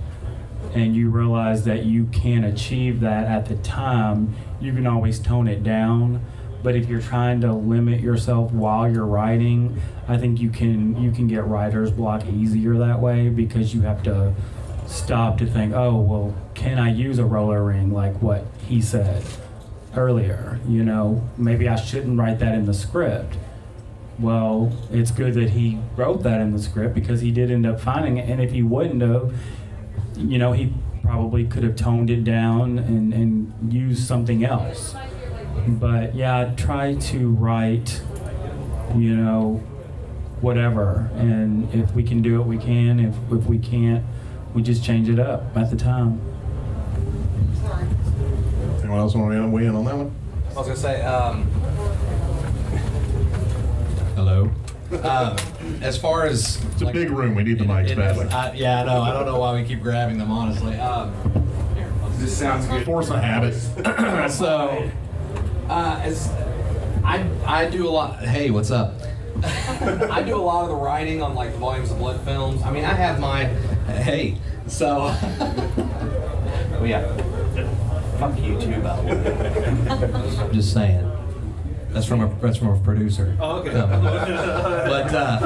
S2: and you realize that you can't achieve that at the time, you can always tone it down. But if you're trying to limit yourself while you're writing, I think you can you can get writer's block easier that way because you have to stop to think, oh, well, can I use a roller ring like what he said earlier? You know, maybe I shouldn't write that in the script. Well, it's good that he wrote that in the script because he did end up finding it. And if he wouldn't have, you know, he probably could have toned it down and, and used something else. But yeah, try to write, you know, whatever. And if we can do it, we can. If, if we can't, we just change it up at the time.
S1: Anyone else want to weigh in on that one?
S4: I was gonna say, um,
S6: Hello.
S4: um, as far as
S1: It's a big room. We need the mics
S4: it-
S1: badly.
S4: Yeah, I know. I don't know why we keep grabbing them. Honestly, um, here, let's
S9: This sounds good.
S1: Force a habit.
S4: so, uh, as I I do a lot. Hey, what's up? I do a lot of the writing on like the volumes of blood films. I mean, I have my hey. So, oh yeah, fuck you too, by the way. Just saying. That's from a that's from a producer.
S5: Oh, okay.
S4: No. but uh,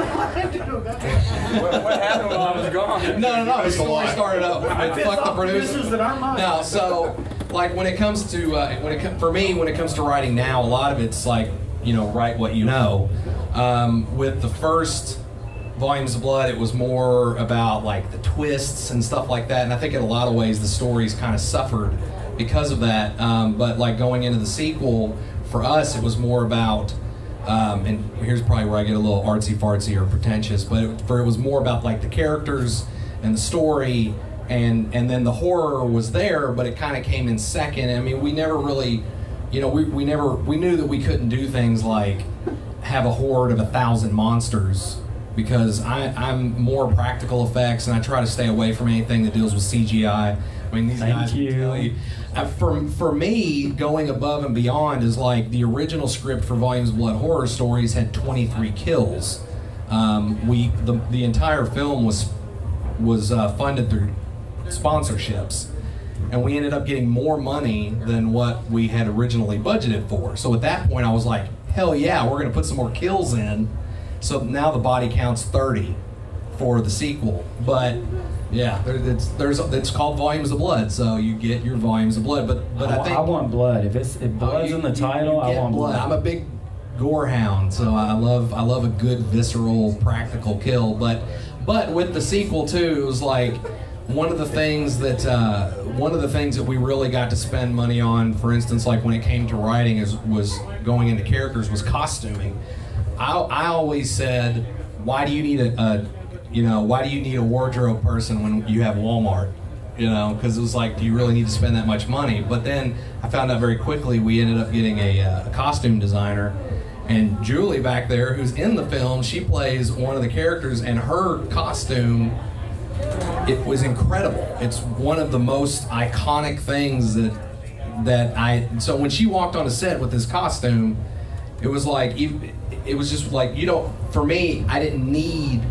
S11: What, what happened while I was gone?
S4: no, no, no. The story started up. with Fuck the producer.
S5: that aren't mine.
S4: No, so like when it comes to uh, when it com- for me when it comes to writing now, a lot of it's like you know write what you know. Um, with the first volumes of blood, it was more about like the twists and stuff like that, and I think in a lot of ways the stories kind of suffered because of that. Um, but like going into the sequel, for us, it was more about. Um, and here's probably where I get a little artsy fartsy or pretentious, but it, for it was more about like the characters and the story, and and then the horror was there, but it kind of came in second. I mean, we never really, you know, we, we never we knew that we couldn't do things like have a horde of a thousand monsters because I, I'm more practical effects and I try to stay away from anything that deals with CGI. I mean, these
S2: Thank
S4: guys
S2: you.
S4: tell you. Uh, for, for me, going above and beyond is like the original script for Volumes of Blood Horror Stories had 23 kills. Um, we the, the entire film was was uh, funded through sponsorships, and we ended up getting more money than what we had originally budgeted for. So at that point, I was like, hell yeah, we're going to put some more kills in. So now the body counts 30 for the sequel. But yeah, there, it's, there's it's called Volumes of Blood, so you get your volumes of blood. But but
S2: I,
S4: I, think
S2: I want blood. If it's if blood's
S4: Oh, you-
S2: in the title,
S4: you
S2: I
S4: get
S2: want blood.
S4: I'm a big gore hound, so I love I love a good visceral practical kill. But but with the sequel too, it was like one of the things that uh, one of the things that we really got to spend money on, for instance, like when it came to writing, is was going into characters was costuming. I I always said, why do you need a, a you know why do you need a wardrobe person when you have Walmart? you know, because it was like, do you really need to spend that much money? But then I found out very quickly we ended up getting a, uh, a costume designer. And Julie back there, who's in the film, she plays one of the characters, and her costume, it was incredible. It's one of the most iconic things that that I. So when she walked on a set with this costume, it was like it was just like you know, for me, I didn't need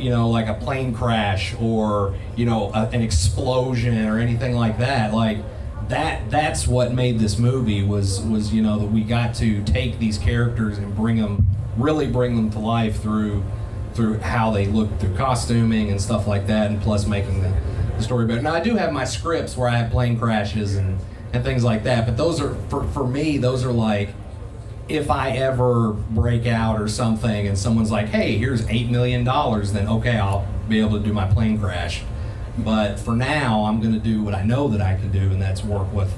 S4: you know, like a plane crash or you know a, an explosion or anything like that. Like that. That's what made this movie was was you know that we got to take these characters and bring them, really bring them to life through through how they look through costuming and stuff like that, and plus making the, the story better. Now I do have my scripts where I have plane crashes and and things like that, but those are for for me those are like if I ever break out or something and someone's like, hey, here's $8 million, then okay, I'll be able to do my plane crash. But for now, I'm going to do what I know that I can do, and that's work with,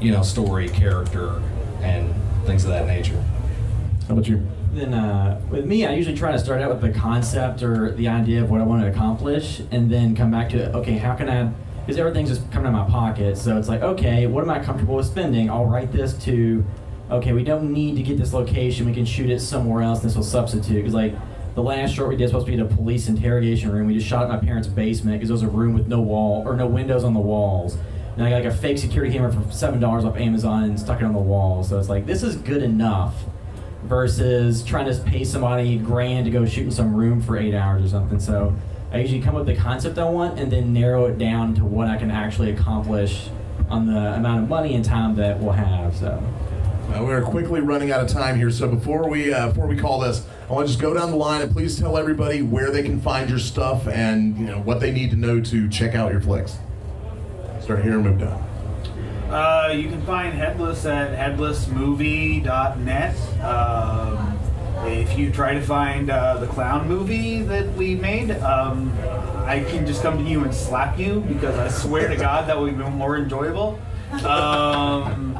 S4: you know, story, character, and things of that nature.
S1: How about you?
S7: Then uh, with me, I usually try to start out with the concept or the idea of what I want to accomplish, and then come back to okay, how can I? Because everything's just coming out of my pocket, so it's like okay, what am I comfortable with spending? I'll write this to okay, we don't need to get this location. We can shoot it somewhere else. This will substitute because like the last short we did was supposed to be in a police interrogation room. We just shot in my parents' basement because it was a room with no wall or no windows on the walls. And I got like a fake security camera for seven dollars off Amazon and stuck it on the wall. So it's like this is good enough versus trying to pay somebody grand to go shoot in some room for eight hours or something. So I usually come up with the concept I want and then narrow it down to what I can actually accomplish on the amount of money and time that we'll have. So.
S1: Uh, we're quickly running out of time here, so before we uh, before we call this, I want to just go down the line and please tell everybody where they can find your stuff and you know what they need to know to check out your flicks. Start here and move down.
S5: Uh, you can find Headless at headlessmovie.net. Um, if you try to find uh, the clown movie that we made, um, I can just come to you and slap you because I swear to God that would be more enjoyable. Um,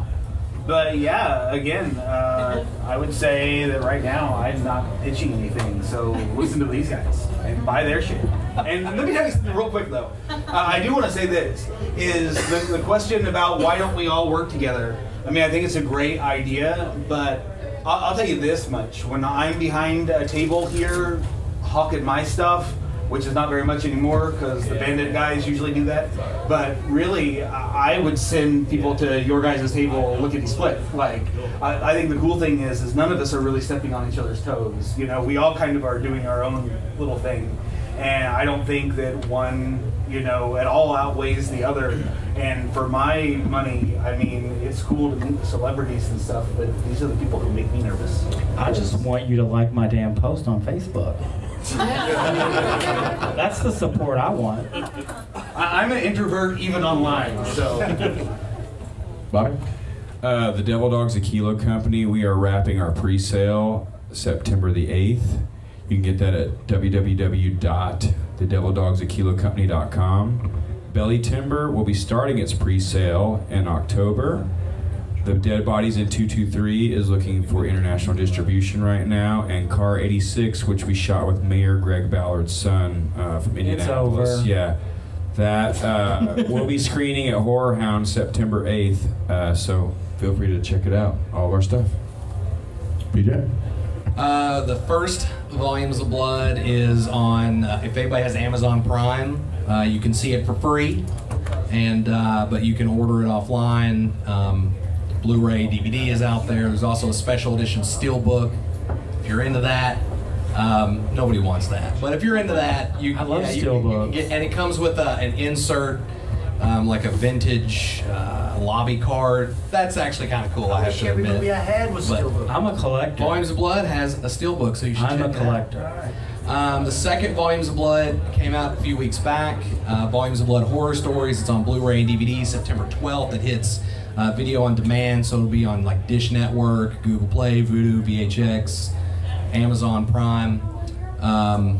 S5: but yeah, again, uh, I would say that right now I'm not pitching anything, so listen to these guys and buy their shit. And let me tell you something real quick though. Uh, I do want to say this: is the, the question about why don't we all work together? I mean, I think it's a great idea, but I'll, I'll tell you this much: when I'm behind a table here, hawking my stuff, which is not very much anymore because the bandit guys usually do that. But really, I I would send people to your guys' table lickety split. Like, I, I think the cool thing is, is none of us are really stepping on each other's toes. You know, we all kind of are doing our own little thing, and I don't think that one, you know, at all outweighs the other. And for my money, I mean, it's cool to meet celebrities and stuff, but these are the people who make me nervous.
S2: I just want you to like my damn post on Facebook. That's the support I want.
S5: I, I'm an introvert even online, so.
S1: Bobby?
S6: Uh, the Devil Dogs a Kilo Company, we are wrapping our pre-sale September the 8th. You can get that at www.thedevildogsakilo company.com. Belly Timber will be starting its pre-sale in October. The Dead Bodies in 223 is looking for international distribution right now, and Car 86, which we shot with Mayor Greg Ballard's son uh, from Indianapolis.
S2: over.
S6: Yeah, that uh, will be screening at Horror Hound September 8th. Uh, so feel free to check it out. All of our stuff.
S1: PJ?
S4: Uh, the first Volumes of Blood is on. Uh, if anybody has Amazon Prime, uh, you can see it for free, and uh, but you can order it offline. Um, Blu-ray, DVD is out there. There's also a special edition steelbook. If you're into that, um, nobody wants that. But if you're into that, you
S2: I love
S4: yeah, you- you can
S2: steelbooks.
S4: get- and it comes with a, an insert. Um, like a vintage uh, lobby card. That's actually kind of cool. I have to admit.
S5: had was
S4: But-
S2: I'm a collector.
S4: Volumes of Blood has a steelbook, so you should
S2: I'm
S4: check
S2: a
S4: that
S2: collector.
S4: Um, the second Volumes of Blood came out a few weeks back. Uh, Volumes of Blood Horror Stories. It's on Blu-ray and DVD September 12th. It hits uh, video on demand, so it'll be on like Dish Network, Google Play, Vudu, VHX, Amazon Prime, um,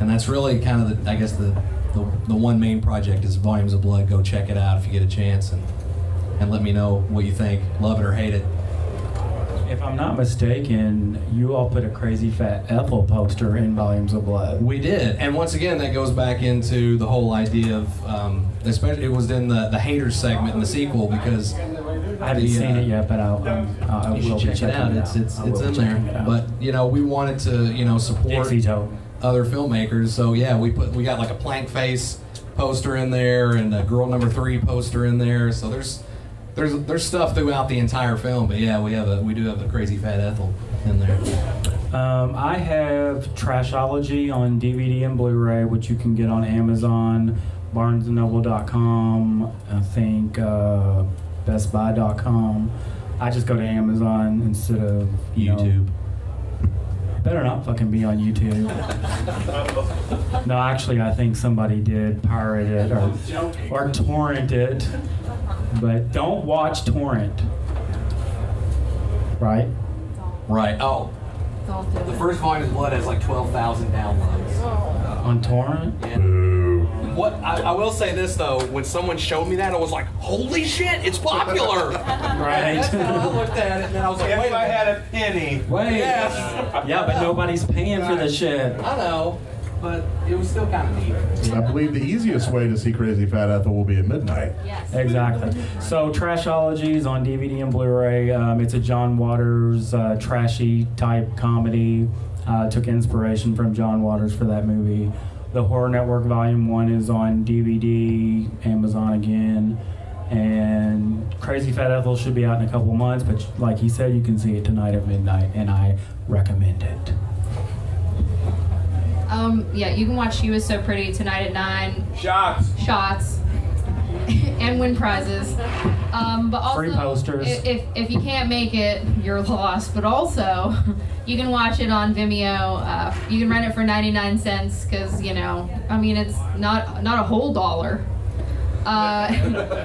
S4: and that's really kind of the, I guess the, the the one main project is Volumes of Blood. Go check it out if you get a chance, and and let me know what you think. Love it or hate it.
S2: If I'm not mistaken, you all put a crazy fat Ethel poster in Volumes of Blood.
S4: We did, and once again, that goes back into the whole idea of, um, especially it was in the the haters segment in the sequel because
S2: I haven't
S4: the,
S2: seen
S4: uh,
S2: it yet, but I'll, um, I
S4: you
S2: will
S4: check it
S2: checking
S4: out. It's it's it's in
S2: it
S4: there. But you know, we wanted to you know support other filmmakers, so yeah, we put we got like a plank face poster in there and a girl number three poster in there. So there's there's there's stuff throughout the entire film. But yeah, we have a we do have a crazy fat Ethel in there.
S2: Um, I have Trashology on DVD and Blu-ray, which you can get on Amazon, BarnesandNoble.com, I think uh, BestBuy.com. I just go to Amazon instead of you
S4: YouTube.
S2: Know, better not fucking be on YouTube. no, actually, I think somebody did pirate it or, or torrent it, but don't watch torrent. Right?
S4: Right. Oh,
S3: Don't do
S4: the
S3: it.
S4: first volume of Blood has like twelve thousand downloads.
S2: Uh, on torrent.
S1: Boo.
S11: What I, I will say this though, when someone showed me that, I was like, "Holy shit, it's popular!"
S2: Right.
S11: That's how I looked at it, and then I was like, "Wait, a minute.
S9: had a penny.
S2: Wait.
S11: Yes.
S2: Yeah, but nobody's paying for the shit.
S11: I know, but it was still kind of neat."
S1: I believe the easiest way to see Crazy Fat Ethel will be at midnight.
S3: Yes.
S2: Exactly. So Trashology is on DVD and Blu-ray. Um, it's a John Waters uh, trashy type comedy. Uh, took inspiration from John Waters for that movie. The Horror Network Volume One is on DVD, Amazon again, and Crazy Fat Ethel should be out in a couple months. But like he said, you can see it tonight at midnight, and I recommend it.
S3: Um, yeah, you can watch She Was So Pretty tonight at 9.
S9: Shots.
S3: Shots. and win prizes. Um, but also,
S2: Free posters.
S3: i- If, if you can't make it, you're lost. But also, you can watch it on Vimeo. Uh, you can rent it for 99 cents because, you know, I mean, it's not, not a whole dollar. Uh,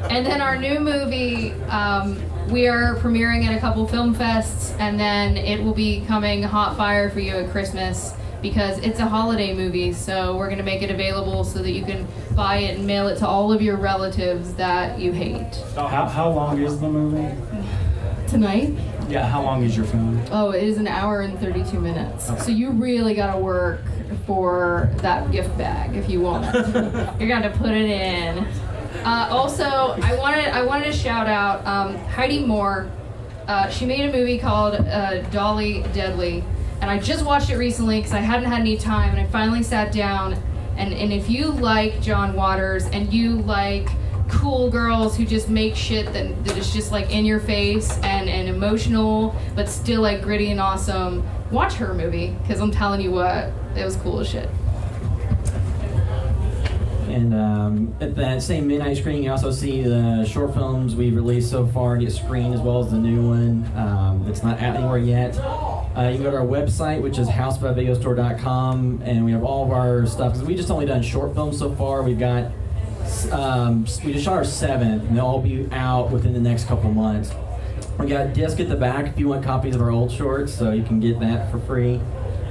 S3: and then our new movie, um, we are premiering at a couple film fests, and then it will be coming hot fire for you at Christmas because it's a holiday movie. So we're gonna make it available so that you can buy it and mail it to all of your relatives that you hate.
S2: How, how long is the movie?
S3: Tonight?
S2: Yeah, how long is your film?
S3: Oh, it is an hour and 32 minutes. So you really gotta work for that gift bag if you want it. You're gonna put it in. Uh, also, I wanted I wanted to shout out um, Heidi Moore. Uh, she made a movie called uh, Dolly Deadly, and I just watched it recently because I hadn't had any time, and I finally sat down, And and if you like John Waters and you like cool girls who just make shit that, that is just like in your face and, and emotional but still like gritty and awesome watch her movie because i'm telling you what it was cool as shit
S7: And um, at that same midnight screening, you also see the short films we've released so far get screened as well as the new one. Um, it's not out anywhere yet. Uh, you can go to our website, which is housebyvideostore.com, and we have all of our stuff. Because we just only done short films so far. We've got, um, we just shot our seventh, and they'll all be out within the next couple months. We got disc at the back if you want copies of our old shorts, so you can get that for free.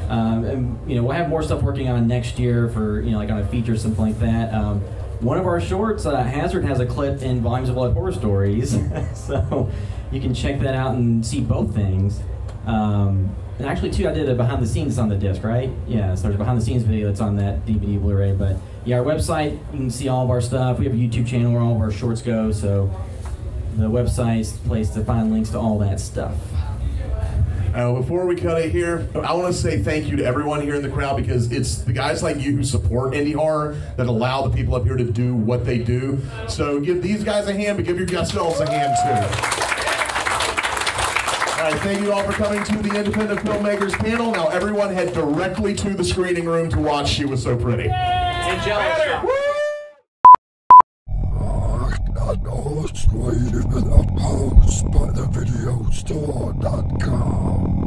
S7: Um, and you know we'll have more stuff working on next year for you know like on a feature or something like that. Um, one of our shorts, uh, Hazard, has a clip in Volumes of Blood Horror Stories, so you can check that out and see both things. Um, and actually, too, I did a behind the scenes on the disc, right? Yeah, so there's a behind the scenes video that's on that DVD Blu-ray. But yeah, our website you can see all of our stuff. We have a YouTube channel where all of our shorts go, so the website's the place to find links to all that stuff.
S1: Uh, before we cut it here, I want to say thank you to everyone here in the crowd because it's the guys like you who support indie horror that allow the people up here to do what they do. So give these guys a hand, but give your yourselves a hand too. All right, thank you all for coming to the Independent Filmmakers panel. Now everyone head directly to the screening room to watch She Was So Pretty.
S11: Angelica.
S12: Not host, waiting in a post by the video store.com.